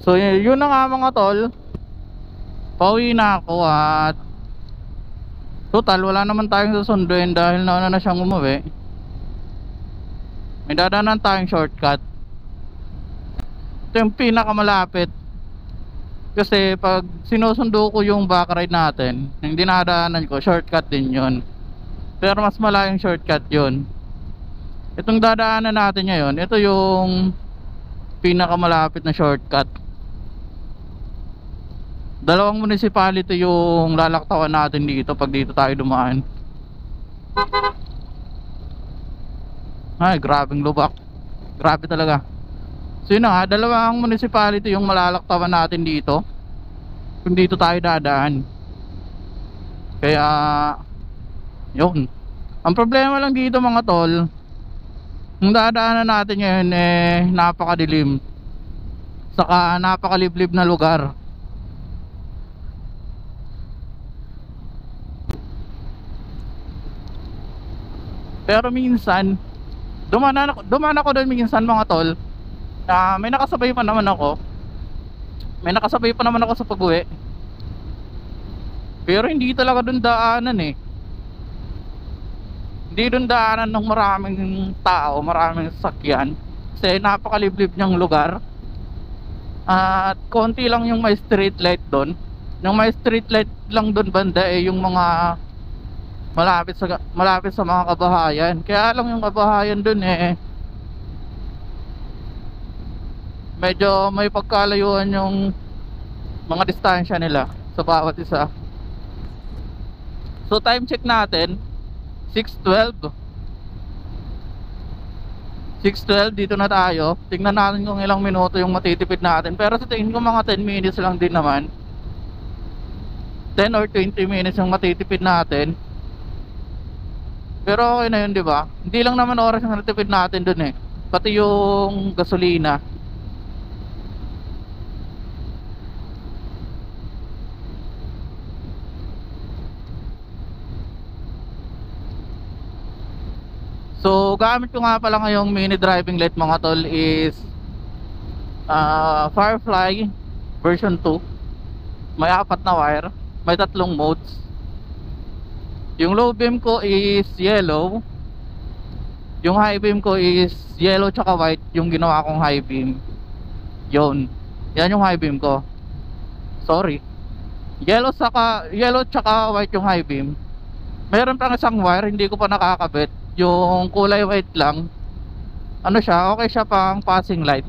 So yun na nga mga tol. Pauwi na ako at total wala naman tayong susunduin dahil nauna na siyang umuwi. May dadaanan tayong shortcut. Ito yung pinakamalapit. Kasi pag sinusundo ko yung back ride natin, yung dinadaanan ko, shortcut din yun. Pero mas malayong shortcut yun. Itong dadaanan natin ngayon, ito yung pinakamalapit na shortcut. Dalawang municipality yung lalaktawan natin dito pag dito tayo dumaan. Ay, grabing lubak. Grabe talaga. So yun nga, dalawang municipality yung malalaktawan natin dito. Kung dito tayo dadaan. Kaya, yun. Ang problema lang dito mga tol, yung dadaanan natin ngayon eh napakadilim. Saka napakaliblib na lugar. Pero minsan, dumaan ako, dumaan ako doon minsan mga tol. Na may nakasabay pa naman ako. May nakasabay pa naman ako sa pag-uwi. Pero hindi talaga doon daanan eh. Hindi doon daanan ng maraming tao, maraming sasakyan. Kasi napakaliblib niyang lugar. At konti lang yung may street light doon. Yung may street light lang doon banda eh yung mga malapit sa malapit sa mga kabahayan. Kaya lang yung kabahayan doon eh medyo may pagkalayuan yung mga distansya nila sa bawat isa. So time check natin 6.12 6.12 dito na tayo. Tingnan natin kung ilang minuto yung matitipid natin. Pero sa tingin ko mga 10 minutes lang din naman. 10 or 20 minutes yung matitipid natin Pero okay na yun di ba? Hindi lang naman oras yung natipid natin dun eh. Pati yung gasolina. So gamit ko nga pala ngayong mini driving light mga tol is uh, Firefly version 2 May apat na wire. May tatlong modes Yung low beam ko is yellow. Yung high beam ko is yellow tsaka white Yung ginawa kong high beam. Yun. Yan yung high beam ko. Sorry. Yellow saka yellow tsaka white yung high beam. Meron pang isang wire hindi ko pa nakakabit. Yung kulay white lang. Ano siya okay siya pang passing light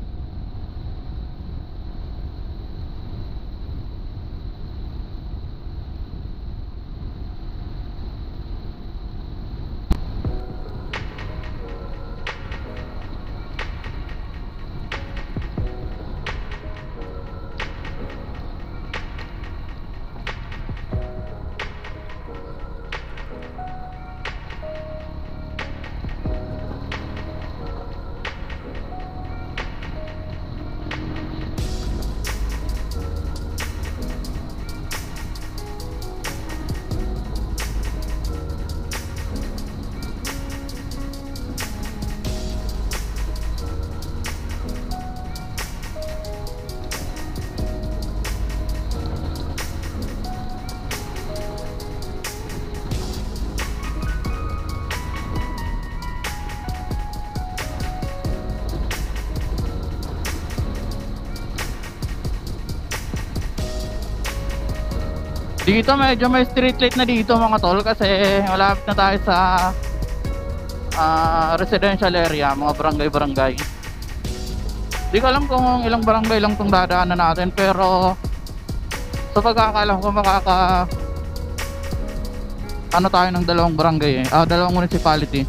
Dito medyo may street light na dito mga tol kasi malapit na tayo sa uh, residential area, mga barangay-barangay. Di ko alam kung ilang barangay lang itong dadaanan natin pero sa pagkakalam ko makaka ano tayo ng dalawang barangay eh, ah, dalawang municipality.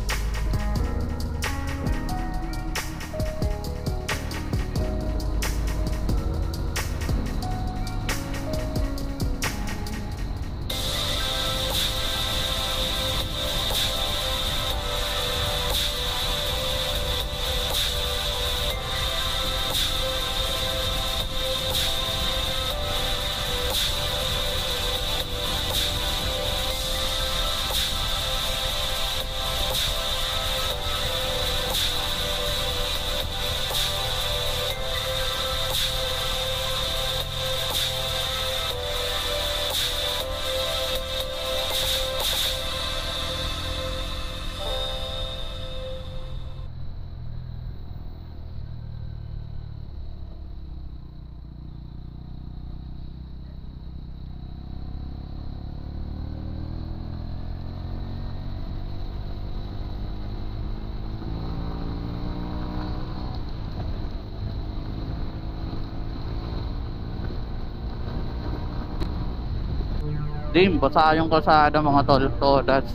Dim, basa yung kalsada mga tol. That's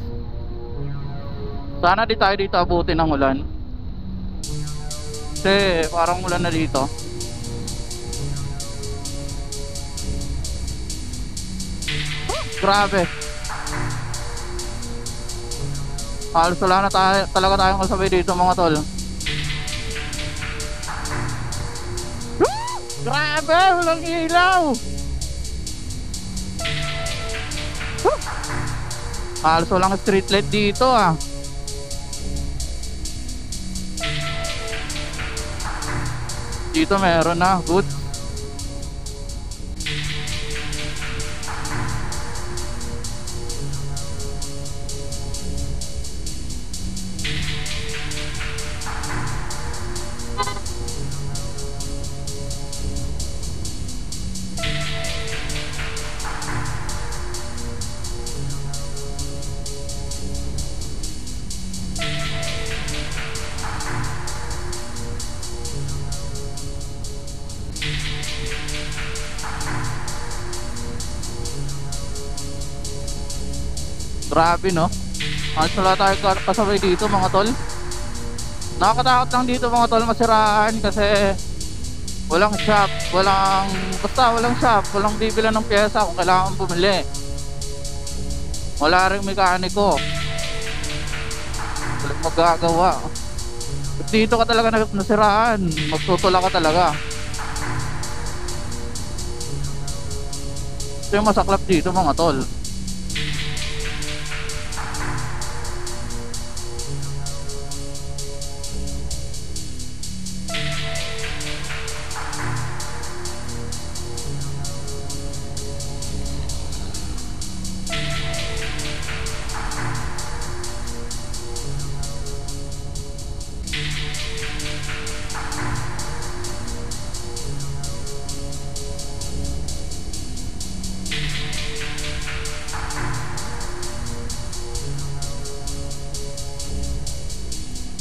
Sana di tayo dito abutin ng ulan. Kasi parang ulan na dito. Grabe. Halos wala na tayo, talaga tayong kasabay dito mga tol. Grabe! Walang ilaw! Halos walang street light dito ah. Dito meron na, good. Grabe no. Ang wala tayo ka- kasabay dito mga tol. Nakakatakot lang dito mga tol masiraan kasi walang shop, walang basta walang shop, walang bibilan ng pyesa kung kailangan bumili. Wala ring mekaniko. Walang magagawa. Dito ka talaga na- nasiraan, magtutula ka talaga. Ito yung masaklap dito mga tol.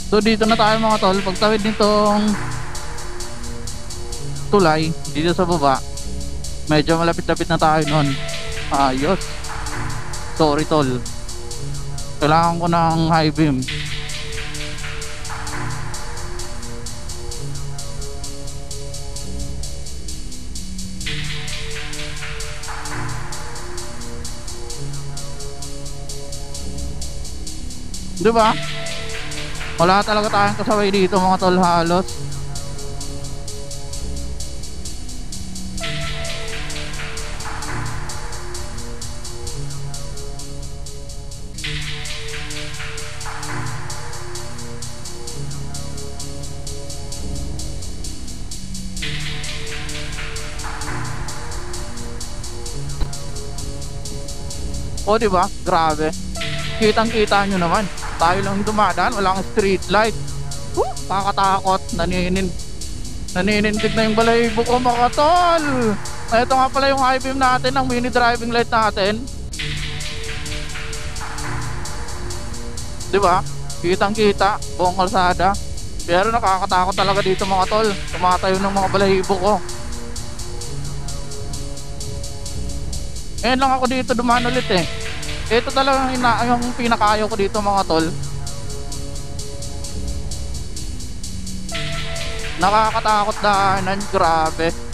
So dito na tayo mga tol, pagtawid nitong tulay dito sa baba. Medyo malapit-lapit na tayo nun. Ayos. Sorry tol. Kailangan ko ng high beam. Di ba? Wala talaga tayong kasabay dito mga tol halos. O di ba? Grabe. Kitang-kita nyo naman. Tayo lang dumadaan, walang street light. Woo! Kakatakot. Naninin naninindig na yung balahibo ko mga tol. Ito nga pala yung high beam natin, ang mini driving light natin. Di ba? Kitang-kita, buong kalsada. Pero nakakatakot talaga dito mga tol. Tumatayo ng mga balahibo ko. Ngayon lang ako dito dumaan ulit eh. Ito talaga yung, yung pinakaayaw ko dito mga tol. Nakakatakot daanan, grabe.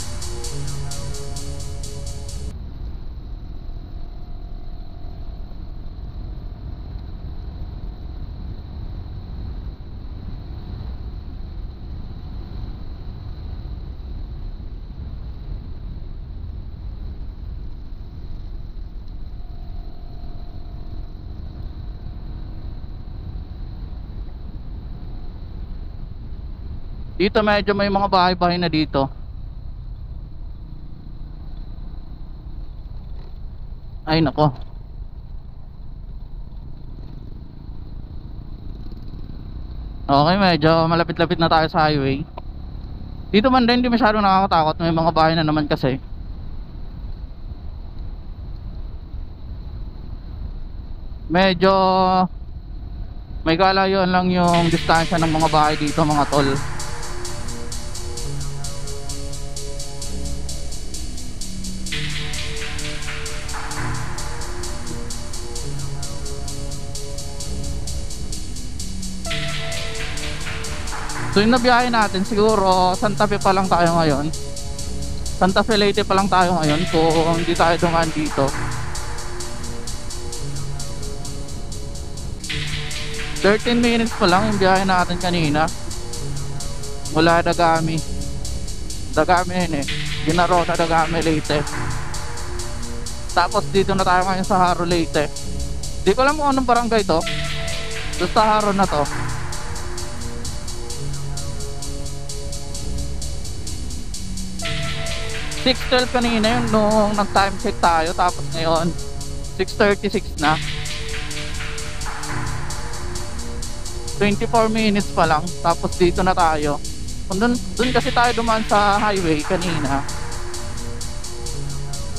Dito medyo may mga bahay-bahay na dito. Ay nako. Okay, medyo malapit-lapit na tayo sa highway. Dito man din hindi masyadong nakakatakot, may mga bahay na naman kasi. Medyo may kalayuan lang yung distansya ng mga bahay dito mga tol. So yung nabiyahe natin siguro Santa Fe pa lang tayo ngayon. Santa Fe Leyte pa lang tayo ngayon kung hindi tayo dumaan dito. Thirteen minutes pa lang yung biyahe natin kanina. Mula Dagami Dagami yun eh. Ginaro na Dagami Leyte. Tapos dito na tayo ngayon sa Haro Leyte. Di ko alam kung anong barangay to. Basta Haro na to. Six twelve kanina yun nung nag-time check tayo tapos ngayon 6.36 na 24 minutes pa lang tapos dito na tayo dun, dun kasi tayo dumaan sa highway kanina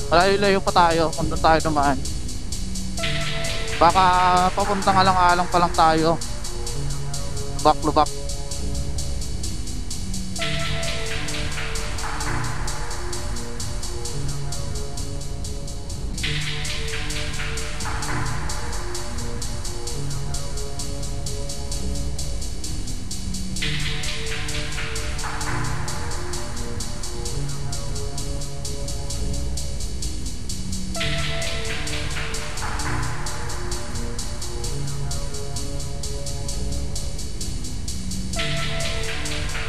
malayo-layo pa tayo kung dun tayo dumaan. Baka papunta nga lang alang pa lang tayo. Lubak-lubak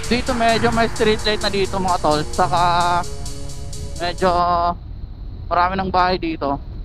dito medyo may street light na dito mga tol. Saka medyo marami ng bahay dito